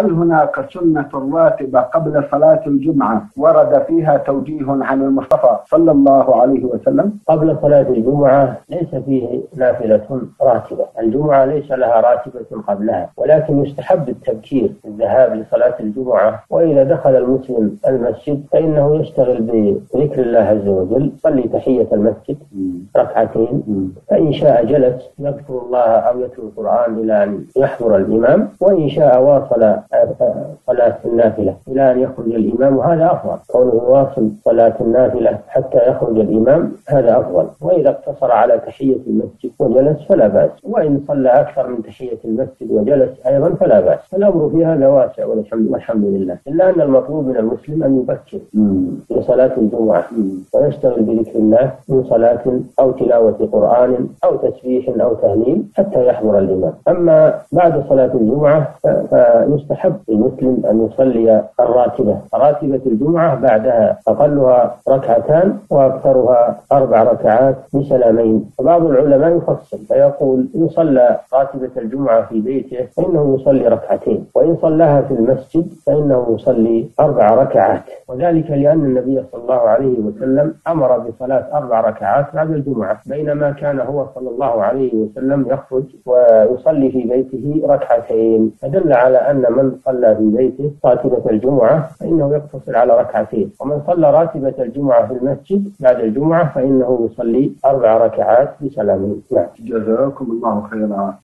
هل هناك سنة راتبة قبل صلاة الجمعة ورد فيها توجيه عن المصطفى صلى الله عليه وسلم؟ قبل صلاة الجمعة ليس فيه نافلة راتبة. الجمعة ليس لها راتبة قبلها ولكن يستحب التبكير الذهاب لصلاة الجمعة. وإذا دخل المسلم المسجد فإنه يشتغل بذكر الله عز وجل يصلي تحية المسجد ركعتين. فإن شاء جلس يذكر الله أو يتلو القرآن إلى أن يحضر الإمام وإن شاء واصل صلاة النافلة. إلى أن يخرج الإمام وهذا أفضل. كونه يواصل صلاة النافلة حتى يخرج الإمام هذا أفضل. وإذا اقتصر على تحية المسجد وجلس فلا بأس. وإن صلى أكثر من تحية المسجد وجلس أيضا فلا بأس. الأمر في هذا واسع والحمد, لله. إلا أن المطلوب من المسلم أن يبكر لصلاة الجمعة. ويشتغل بذكر الله من صلاة أو تلاوة قرآن أو تسبيح أو تهليل حتى يحضر الإمام. أما بعد صلاة الجمعة فيستحب للمسلم أن يصلي الراتبة. راتبة الجمعة بعدها أقلها ركعتان وأكثرها أربع ركعات بسلامين. وبعض العلماء يفصل فيقول إن صلى راتبة الجمعة في بيته فإنه يصلي ركعتين وإن صلاها في المسجد فإنه يصلي أربع ركعات. وذلك لأن النبي صلى الله عليه وسلم أمر بصلاة أربع ركعات بعد الجمعة بينما كان هو صلى الله عليه وسلم يخرج ويصلي في بيته ركعتين. فدل على أن من صلى في بيته راتبة الجمعة فإنه يقتصر على ركعتين. ومن صلى راتبة الجمعة في المسجد بعد الجمعة فإنه يصلي أربع ركعات بسلامين نعم. جزاكم الله خيرا.